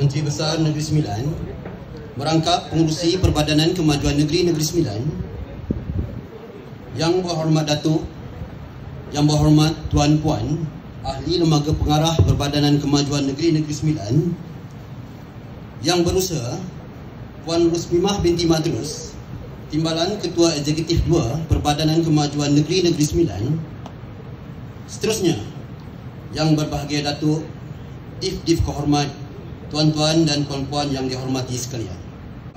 Besar Negeri Sembilan merangkap pengurusi Perbadanan Kemajuan Negeri Negeri Sembilan yang berhormat Datuk, yang berhormat Tuan Puan, Ahli Lembaga Pengarah Perbadanan Kemajuan Negeri Negeri Sembilan yang berusaha Puan Rusmimah binti Madrus, Timbalan Ketua Eksekutif 2 Perbadanan Kemajuan Negeri Negeri Sembilan. Seterusnya, yang berbahagia Datuk, Dif-Dif Kehormat, Tuan-tuan dan puan-puan yang dihormati sekalian.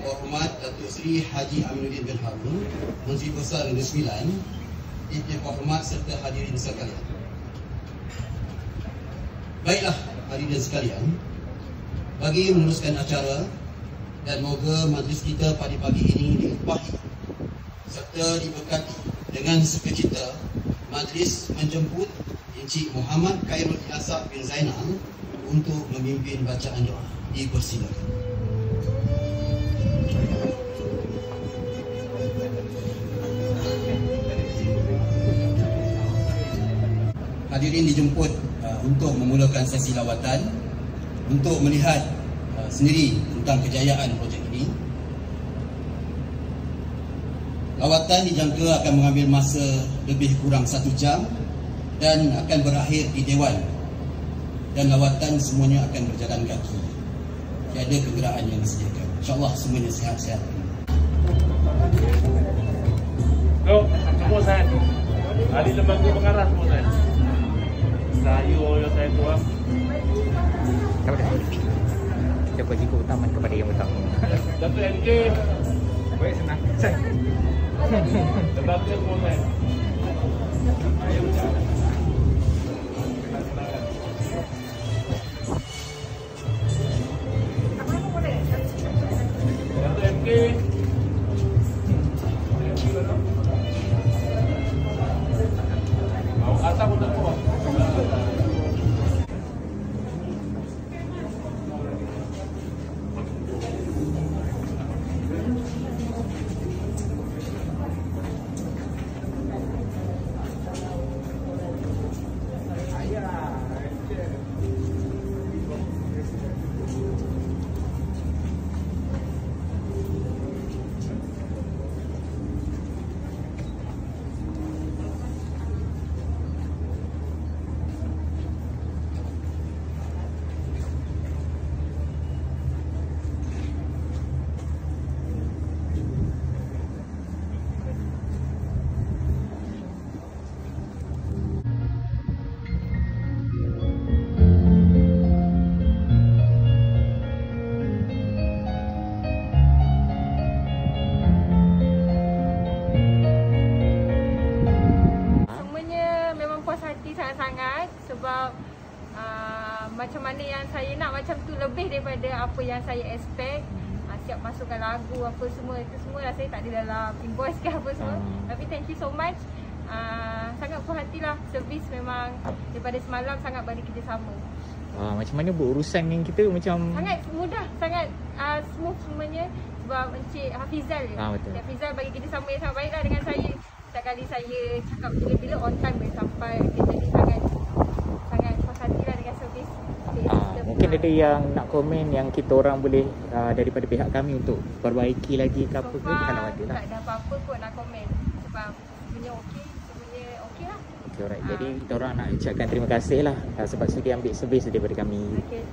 Berhormat Datuk Seri Haji Aminuddin bin Harun, Menteri Besar Negeri Sembilan, Dif-Dif Kehormat serta hadirin sekalian. Baiklah hadirin sekalian, bagi meneruskan acara dan moga majlis kita pada pagi ini diupahi serta diberkati dengan sukacita majlis menjemput Encik Muhammad Khairul Yasab bin Zainal untuk memimpin bacaan doa. Dipersilakan. Hadirin dijemput uh, untuk memulakan sesi lawatan untuk melihat uh, sendiri tentang kejayaan projek ini. Lawatan dijangka akan mengambil masa lebih kurang satu jam dan akan berakhir di Dewan dan lawatan semuanya akan berjalan kaki. Tiada kegeraan yang disediakan. InsyaAllah semuanya sihat-sihat. Go, semua saya. Ahli lembaga pengarah semua saya. Sayur yang saya tuang. Tak boleh. Kita pergi ke utaman kepada yang utama. Datuk MK, Baik senang. lembaga semua saya. Datuk sebab uh, macam mana yang saya nak macam tu lebih daripada apa yang saya expect. Uh, siap masukkan lagu apa semua itu semua lah saya tak ada dalam invoice ke apa semua. Hmm. Tapi thank you so much. Uh, sangat puas hati lah servis memang daripada semalam sangat berkerjasama. Ah, macam mana berurusan dengan kita macam Sangat mudah, sangat uh, smooth semuanya sebab Encik Hafizal Ah, betul. Encik Hafizal bagi kerjasama yang sangat baiklah dengan saya. Setiap kali saya cakap bila-bila on time boleh sampai. Okay, jadi sangat sangat puas hati lah dengan servis. Okay, Ah, ada yang nak komen yang kita orang boleh uh, daripada pihak kami untuk perbaiki lagi ke apa ke kalau ada lah. Tak ada apa-apa pun nak komen sebab semuanya okey, semuanya okey lah. Okay, alright. Ah. Jadi kita orang nak ucapkan terima kasih lah uh, sebab sudi ambil servis daripada kami. Okay.